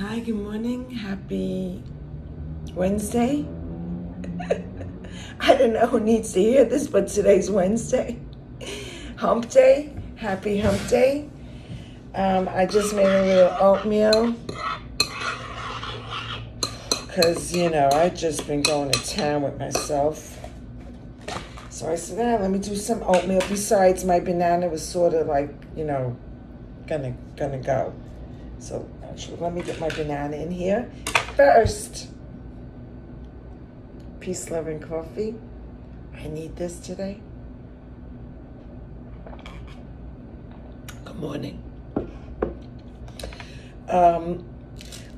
Hi, good morning. Happy Wednesday. I don't know who needs to hear this, but today's Wednesday. Hump day. Happy hump day. Um, I just made a little oatmeal because, you know, i just been going to town with myself. So I said, ah, let me do some oatmeal. Besides, my banana was sort of like, you know, gonna gonna go. So let me get my banana in here first. Peace, love, and coffee. I need this today. Good morning. Um,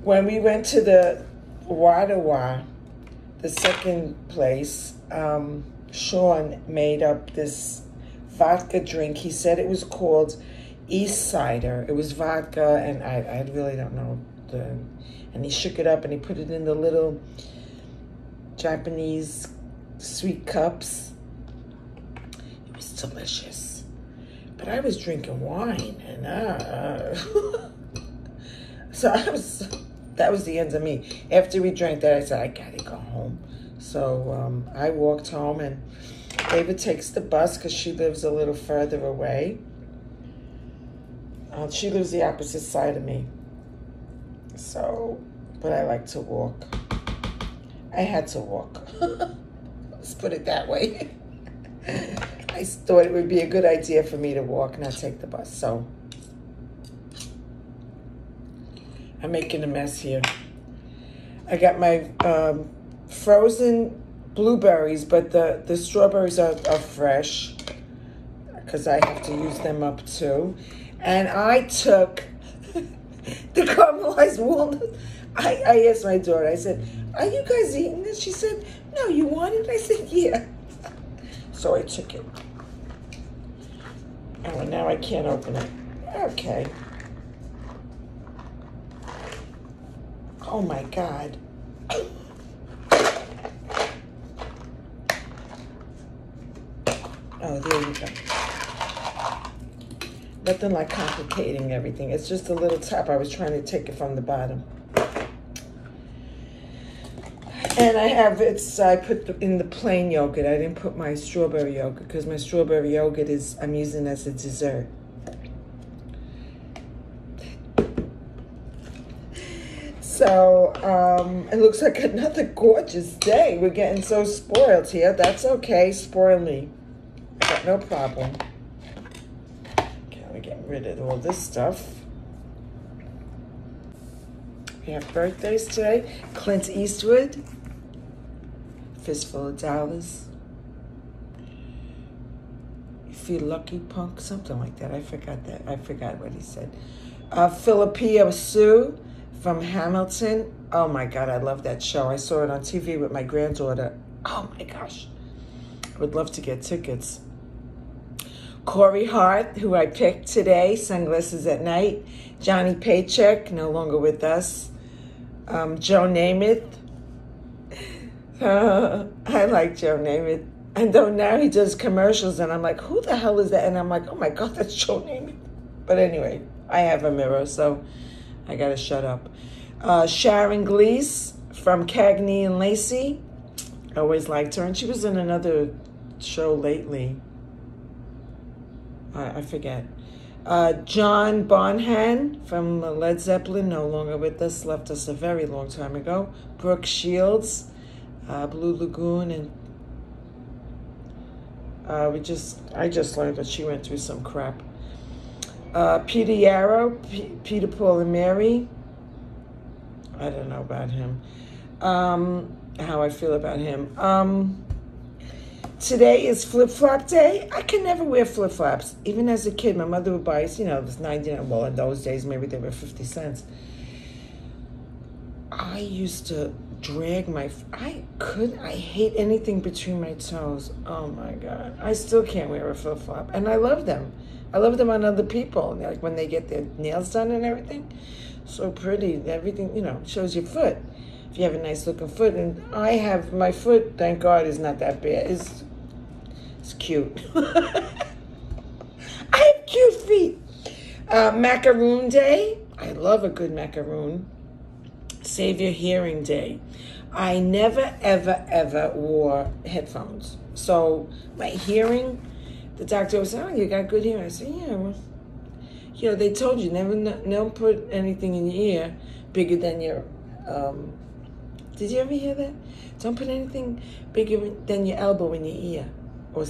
when we went to the Wadawa, the second place, um, Sean made up this vodka drink. He said it was called East Cider. It was vodka, and I, I really don't know the. And he shook it up and he put it in the little Japanese sweet cups. It was delicious. But I was drinking wine, and uh, so I was. That was the end of me. After we drank that, I said I gotta go home. So um, I walked home, and David takes the bus because she lives a little further away. Uh, she lives the opposite side of me. So, but I like to walk. I had to walk. Let's put it that way. I thought it would be a good idea for me to walk, not take the bus. So, I'm making a mess here. I got my um, frozen blueberries, but the, the strawberries are, are fresh because I have to use them up too and I took the caramelized walnut. I, I asked my daughter, I said, Are you guys eating this? She said, No, you want it? I said, Yeah. So I took it. Oh, now I can't open it. Okay. Oh my God. Oh, there you go. Nothing like complicating everything. It's just a little tap. I was trying to take it from the bottom. And I have, it's, I put the, in the plain yogurt. I didn't put my strawberry yogurt because my strawberry yogurt is, I'm using as a dessert. So, um, it looks like another gorgeous day. We're getting so spoiled here. That's okay. Spoil me. No problem rid of all this stuff. We have birthdays today. Clint Eastwood, Fistful of Dollars. Feel lucky, punk? Something like that. I forgot that. I forgot what he said. Uh, Phillipa Soo from Hamilton. Oh my God, I love that show. I saw it on TV with my granddaughter. Oh my gosh. Would love to get tickets. Corey Hart, who I picked today, Sunglasses at Night. Johnny Paycheck, no longer with us. Um, Joe Namath. Uh, I like Joe Namath. And though now he does commercials, and I'm like, who the hell is that? And I'm like, oh my God, that's Joe Namath. But anyway, I have a mirror, so I gotta shut up. Uh, Sharon Gless from Cagney and Lacey. I always liked her, and she was in another show lately. I, I forget. Uh, John Bonham from Led Zeppelin, no longer with us, left us a very long time ago. Brooke Shields, uh, Blue Lagoon, and uh, we just I just learned that she went through some crap. Uh, Peter Yarrow, P- Peter Paul and Mary. I don't know about him. Um, how I feel about him. Um, Today is flip flop day. I can never wear flip flops. Even as a kid, my mother would buy us, you know, it was 99. Well, in those days, maybe they were 50 cents. I used to drag my. I couldn't, I hate anything between my toes. Oh my God. I still can't wear a flip flop. And I love them. I love them on other people. Like when they get their nails done and everything. So pretty. Everything, you know, shows your foot. If you have a nice looking foot. And I have, my foot, thank God, is not that bad. It's cute. I have cute feet. Uh, macaroon day. I love a good macaroon. Save Your Hearing Day. I never, ever, ever wore headphones. So my hearing, the doctor was saying, oh, you got good hearing. I said, yeah. Well, you know, they told you never, never put anything in your ear bigger than your, um, did you ever hear that? Don't put anything bigger than your elbow in your ear or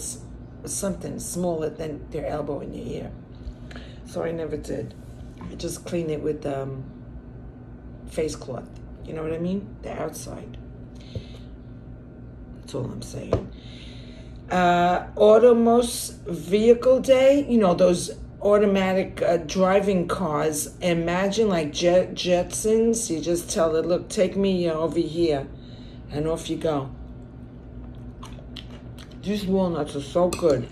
something smaller than their elbow in your ear. So I never did. I just clean it with um, face cloth. You know what I mean? The outside. That's all I'm saying. Uh, Autonomous Vehicle Day, you know, those automatic uh, driving cars. Imagine like jet Jetsons. You just tell it, look, take me over here. And off you go. These walnuts are so good.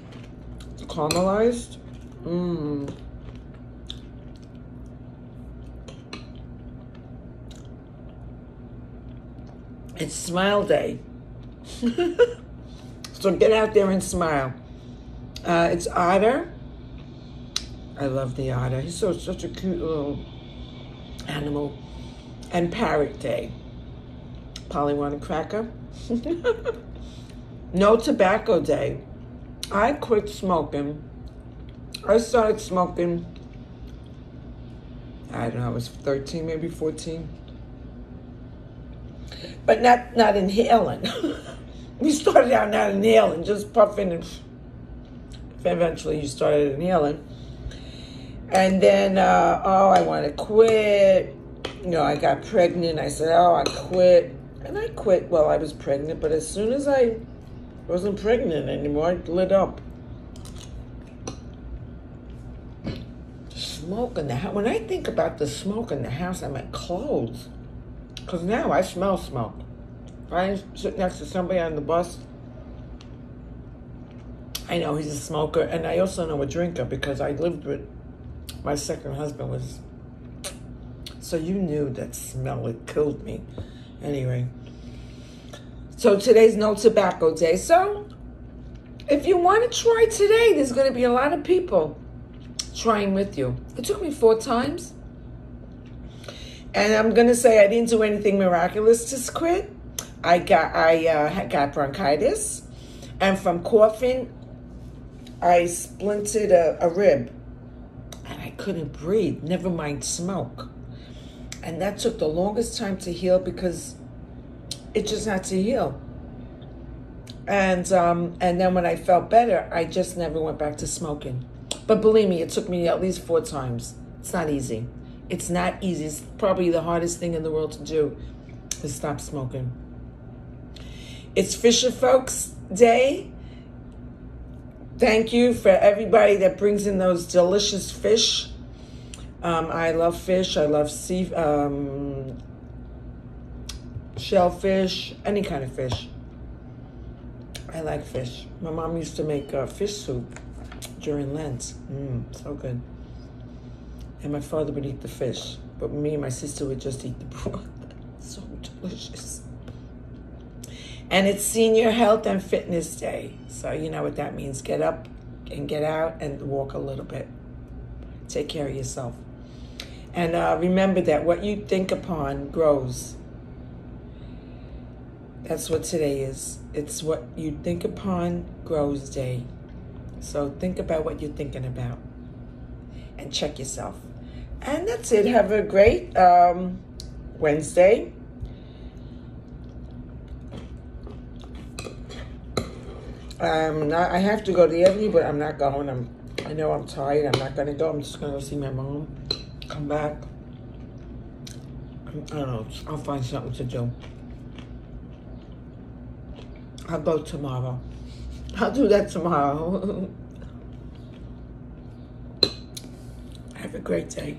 Caramelized. Mmm. It's Smile Day. so get out there and smile. Uh, it's Otter. I love the otter. He's so such a cute little animal. And Parrot Day. Polly want a cracker? no Tobacco Day. I quit smoking. I started smoking, I don't know, I was 13, maybe 14 but not not inhaling. we started out not inhaling, just puffing, and eventually you started inhaling. And then, uh, oh, I want to quit. You know, I got pregnant. I said, oh, I quit. And I quit while I was pregnant, but as soon as I wasn't pregnant anymore, I lit up. Smoke in the house. When I think about the smoke in the house, I'm at clothes. Because now I smell smoke. If I sit next to somebody on the bus. I know he's a smoker, and I also know a drinker because I lived with my second husband was. So you knew that smell, it killed me. Anyway. So today's no tobacco day. So if you want to try today, there's going to be a lot of people trying with you. It took me four times. And I'm gonna say I didn't do anything miraculous to quit. I got I uh, got bronchitis, and from coughing, I splinted a, a rib, and I couldn't breathe. Never mind smoke, and that took the longest time to heal because it just had to heal. And um, and then when I felt better, I just never went back to smoking. But believe me, it took me at least four times. It's not easy. It's not easy. It's probably the hardest thing in the world to do to stop smoking. It's Fisher Folks Day. Thank you for everybody that brings in those delicious fish. Um, I love fish. I love sea, um, shellfish, any kind of fish. I like fish. My mom used to make uh, fish soup during Lent. Mmm, so good and my father would eat the fish, but me and my sister would just eat the broth. so delicious. And it's Senior Health and Fitness Day. So you know what that means. Get up and get out and walk a little bit. Take care of yourself. And uh, remember that what you think upon grows. That's what today is. It's what you think upon grows day. So think about what you're thinking about and check yourself. And that's it. Have a great um, Wednesday. Um, not, I have to go to the Ebony, but I'm not going. I'm, I know I'm tired. I'm not going to go. I'm just going to see my mom. Come back. I don't know. I'll find something to do. I'll go tomorrow. I'll do that tomorrow. Have a great day.